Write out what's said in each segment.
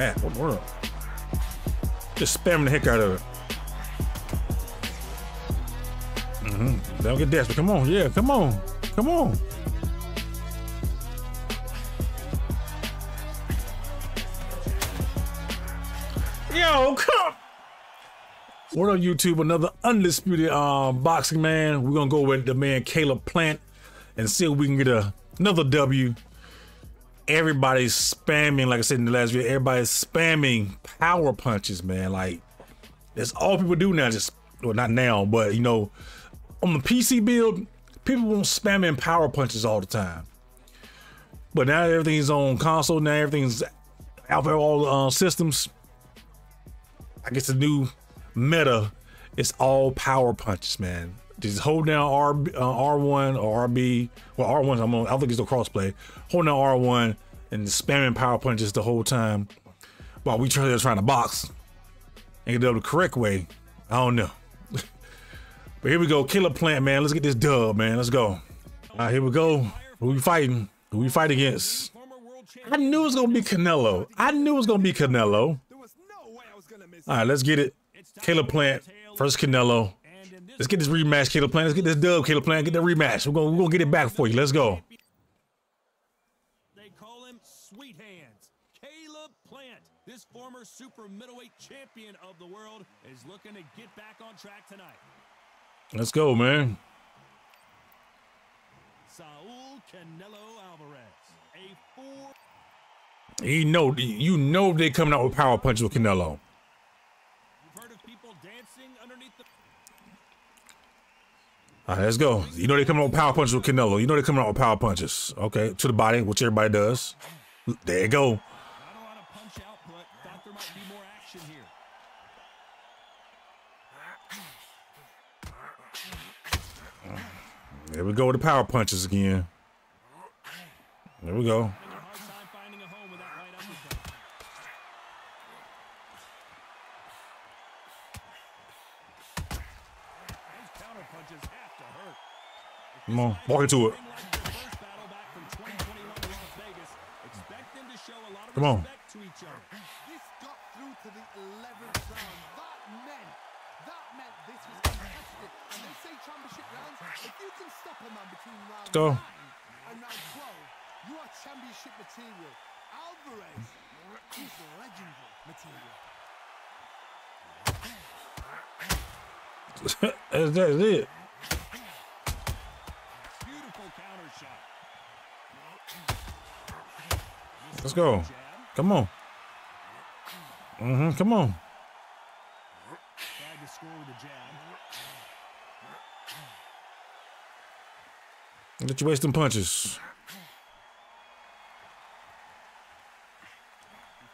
man, what world? Just spamming the heck out of it. Mm-hmm. Don't get desperate. Come on, yeah, come on, come on. Yo, come. What up, YouTube? Another undisputed um, boxing man. We're gonna go with the man Caleb Plant and see if we can get a, another W. Everybody's spamming, like I said in the last video, everybody's spamming power punches, man. Like that's all people do now. Just well, not now, but you know, on the PC build, people won't spamming power punches all the time. But now everything's on console. Now everything's out there all uh, systems. I guess the new meta is all power punches, man. Just hold down R uh, R1 or RB. Well, R1, I'm on, I think it's a crossplay. Hold down R1 and spamming power punches the whole time while we try trying to box and get it the correct way. I don't know. but here we go, Killer Plant, man. Let's get this dub, man. Let's go. All right, here we go. Who we fighting? Who we fight against? I knew it was gonna be Canelo. I knew it was gonna be Canelo. All right, let's get it. Caleb Plant versus Canelo. Let's get this rematch, Caleb Plant. Let's get this dub, Caleb Plant. Get the rematch. We're gonna we're gonna get it back for you. Let's go. They call him Sweet Hands. Caleb Plant, this former super middleweight champion of the world, is looking to get back on track tonight. Let's go, man. Saul Canelo Alvarez, a four. You know, you know they coming out with power punches with Canelo. You've heard of people dancing underneath the. Let's go. You know they coming out with power punches with Canelo. You know they coming out with power punches. Okay, to the body, which everybody does. There you go. There we go with the power punches again. There we go. You are championship material. Alvarez is legendary material. that's, that's it. Beautiful counter shot. Let's go. Come on. Mm-hmm. Come on. Tried to score with a jab. Let you waste them punches.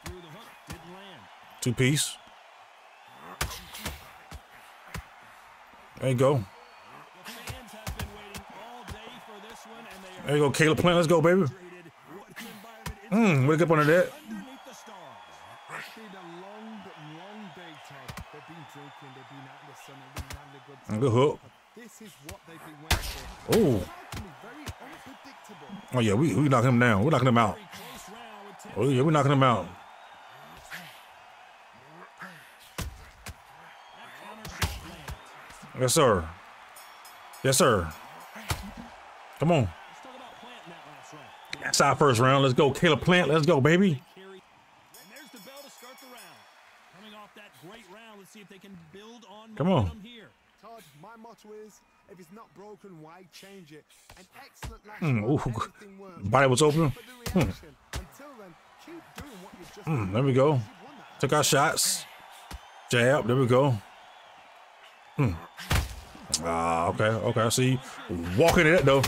Threw the hook, didn't land. Two piece. There you go. There you go, Caleb Plant. Let's go, baby. frustrated. What an environment is Mm, wake up under that. good hook. Oh. Oh yeah, we we knocking him down. We're knocking him out. Oh yeah, we're knocking him out. Yes, sir. Yes, sir. Come on. Let's talk about Plant in that last round. That's our first round. Let's go, Caleb Plant. Let's go, baby. Round. Come on. Todd, my motto is, if it's not broken, why change it? An excellent Mm. Body was open. Then, Mm, there we go. Took our shots. Jab. There we go. Hmm. Ah, okay, okay. I see. Walking it though.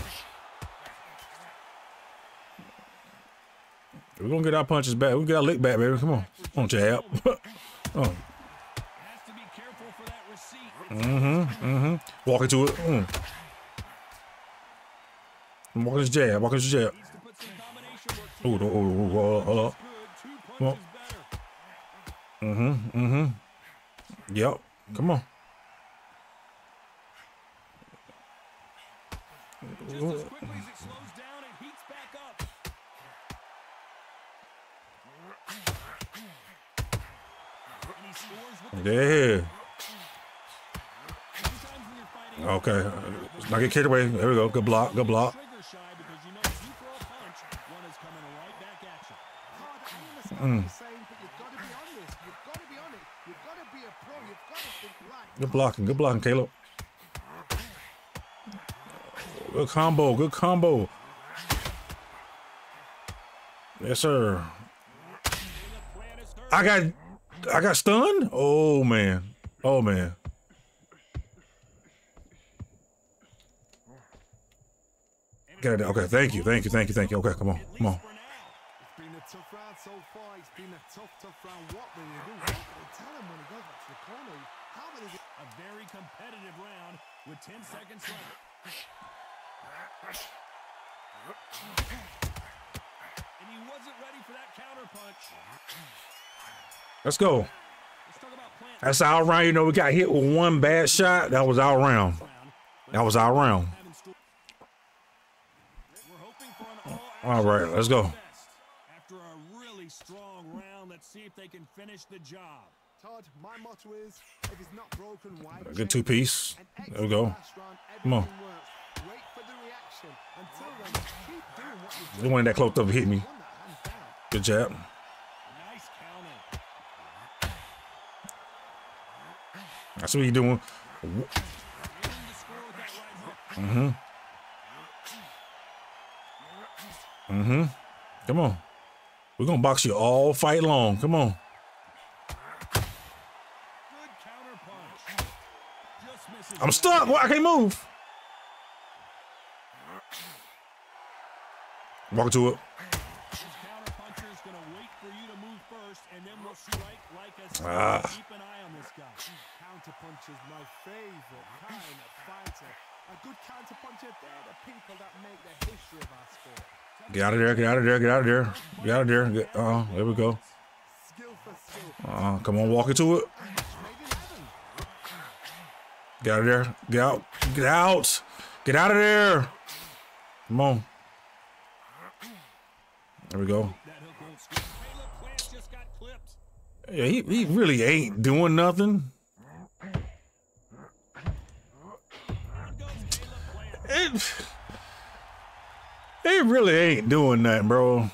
We're gonna get our punches back. We get our lick back, baby. Come on. Come on, jab. oh. Mm-hmm. Mm-hmm. Walk into it. Mm. Walking his jab. Walking his jab. Ooh, ooh, ooh, ooh, hold up, Come on. Mm-hmm. Mm-hmm. Yep. Come on. Just as quickly as it slows to Okay. on it. You've got to be a pro. You've got to think. Good blocking. Good blocking, Caleb. Good combo. Good combo. Yes, sir. I got I got stunned? Oh man. Oh man. Got it. Okay, thank you, thank you, thank you, thank you. Okay, come on, come on. A round so far. It's been a tough, tough round. What will you do? What will you tell him when he goes back the corner? How will A very competitive round with 10 seconds left. And he wasn't ready for that counter. Let's go. That's our round. You know, we got hit with one bad shot. That was our round. That was our round. All right, let's go. After a really strong round, let's see if they can finish the job. Todd, my motto is if it's not broken, why? Good two piece. There we go. Come on. Wait for the one that close up hit me. Good job. That's what you doing. Mm-hmm. Mm-hmm. Come on. We're gonna box you all fight long. Come on. I'm stuck. Why I can't move? Walk to it. This counter puncher is going to wait for you to move first, and then we'll strike like a Ah. Keep an eye on this guy. Counterpunch is my favorite kind of fighter. A good counterpuncher, they're the people that make the history of our sport. Get out of there. Get out of there. Get out of there. Get out of there. Get, uh, there we go. Skill for skill. Uh, come on, walk into it. Made in heaven. Get out of there. Get out. Get out. Get out of there. Come on. There we go. Yeah, he, he really ain't doing nothing. It, he really ain't doing nothing, bro.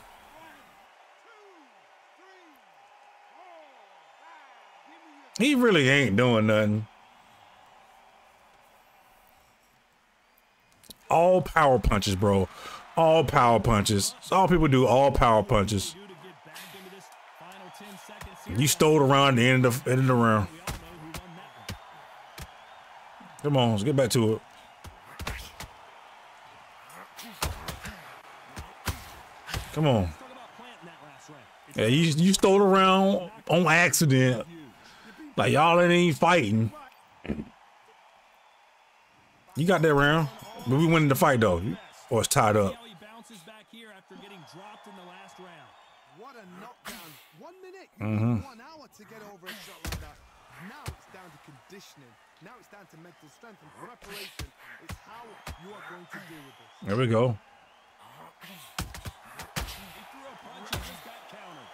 He really ain't doing nothing. All power punches, bro. All power punches. All people do. All power punches. You stole around the end of the end of the round. Come on, let's get back to it. Come on. Round. Yeah, you you stole around on accident. Like y'all ain't fighting. You got that round, but we winning the fight though. Or it's tied up. how he bounces back here after getting dropped in the last round. What a knockdown. One minute, Mm-hmm. one hour to get over a shot like that. Now it's down to conditioning. Now it's down to mental strength and preparation. It's how you are going to deal with this. There we go. He threw a punch and just got countered.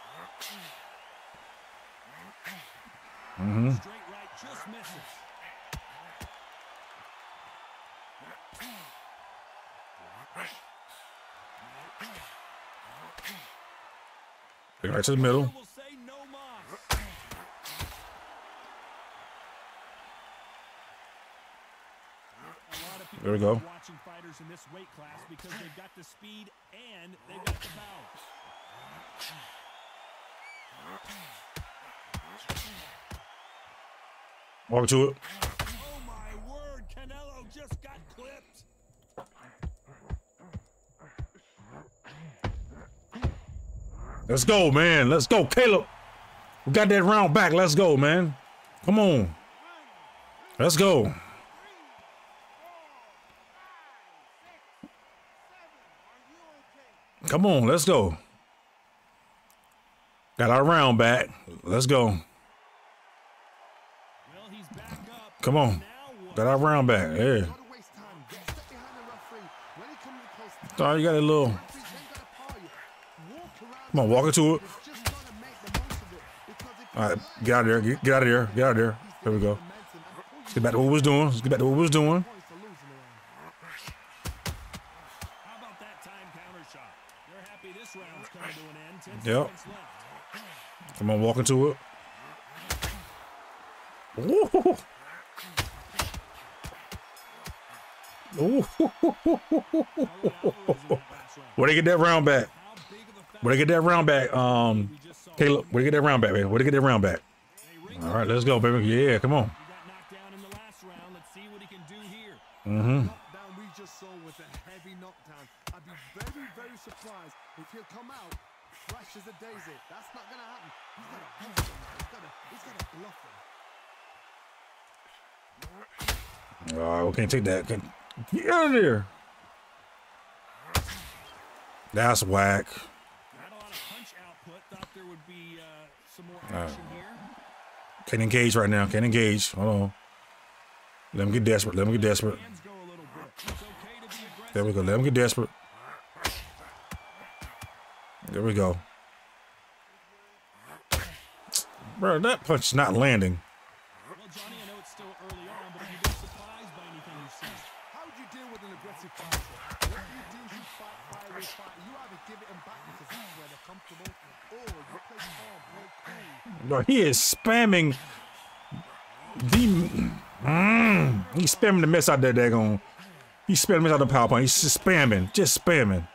Mm-hmm. Straight right, just misses. Right to the middle. Will say no mas. A lot of people There we go. love Watching fighters in this weight class because they've got the speed and they've got the power. Walk to it. Oh my word, Canelo just got clipped. Let's go, man. Let's go, Caleb. We got that round back. Let's go, man. Come on. Let's go. Come on, let's go. Got our round back. Let's go. Come on. Got our round back. Yeah. Oh, you got a little. Come on, walk into it. All right, get out of there. Get, get out of there. Get out of there. There we go. Let's get back to what we was doing. Let's get back to what we was doing. Yep. Come on, walk into it. Ooh. Ooh. Where they get that round back? Where they get that round back? Um, Caleb, where they get that round back, man? Where they get that round back? All right, let's go, baby. Yeah, come on. Mm-hmm. We just saw a heavy knockdown. I'd be very, very surprised if he'll come out fresh as a daisy. That's not going to happen. He's got to bluff him. He's got to, he's got to bluff him. Oh, we can't take that. Can't- Get out of there. That's whack. Not a lot of punch output. Thought there would be uh, some more action here. Can't engage right now. Can't engage. Hold on. Let him get desperate. Let him get desperate. Hands go a little bit. It's okay to be aggressive. There we go. Let him get desperate. There we go. Bro, that punch is not landing. Well, Johnny, I know it's still early on, but have been surprised by anything you've seen? How do you deal with an aggressive fighter? What you do is you fight fire with fire. You either give it them back because that's where they're comfortable, or you play calm, play cool. Bro, he is spamming the. Mm, he's spamming the mess out there. Daggone. He's spamming the mess out of the power punch. He's just spamming. Just spamming.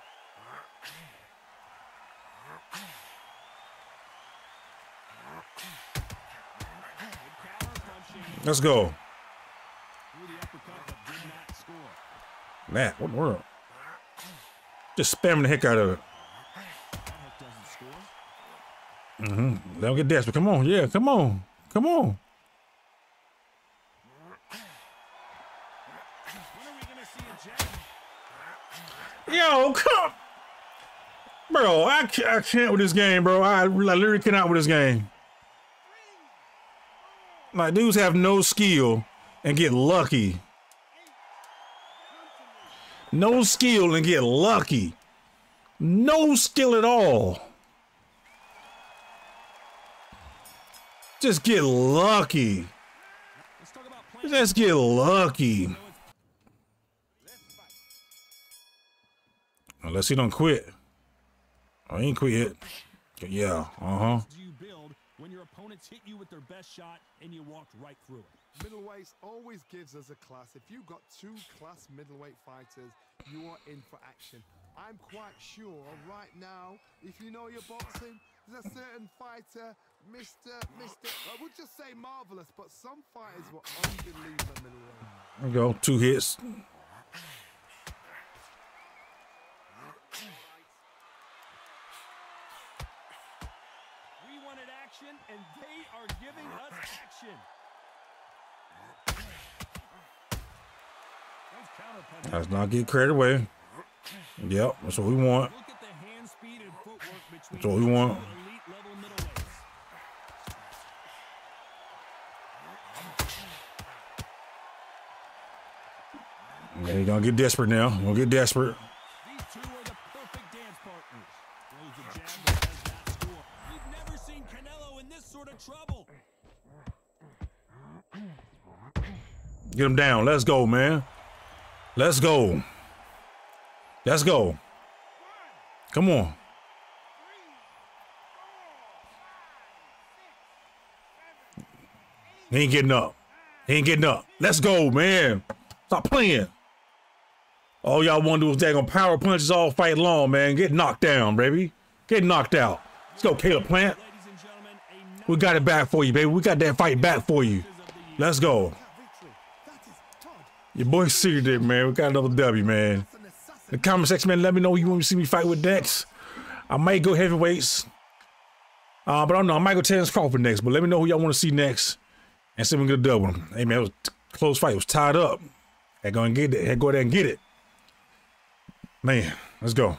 Let's go. Man, what in the world? Just spamming the heck out of it. Mm-hmm. Let him get desperate. Come on. Yeah, come on. Come on. Yo, come. Bro, I can't, I can't with this game, bro. I, I literally cannot with this game. Like, dudes have no skill and get lucky. No skill and get lucky. No skill at all. Just get lucky. Just get lucky. Unless he don't quit. Oh, he ain't quit yet. Yeah, uh-huh. Do you build when your opponents hit you with their best shot and you walked right through it? Middleweights always gives us a class. If you've got two class middleweight fighters, you are in for action. I'm quite sure right now, if you know your boxing, there's a certain fighter, Mr. Mr. I would just say marvelous, but some fighters were unbelievable middleweight. There we go. Two hits. Let's not get carried away. Yep, that's what we want. Look at the hand speed and footwork between That's what we want. two elite level middleweights. Yeah, he gonna get desperate now. Gonna get desperate. These two are the perfect dance partners. Throws the jab but does not score. We've never seen Canelo in this sort of trouble. Get him down. Let's go, man. Let's go. Let's go. Come on. He ain't getting up. He ain't getting up. Let's go, man. Stop playing. All y'all want to do is daggone power punches all fight long, man. Get knocked down, baby. Get knocked out. Let's go, Caleb Plant. We got it back for you, baby. We got that fight back for you. Let's go. That victory, that is Todd. Your boy seared it, man. We got another W, man. Assassin. The comment section, man. Let me know you want to see me fight with next. I might go heavyweights. Uh, but I don't know. I might go Terrence Crawford next. But let me know who y'all want to see next. And see if we can get a double. Hey, man, it was close fight. It was tied up. Had to go and get it. Had to go there and get it. Man, let's go.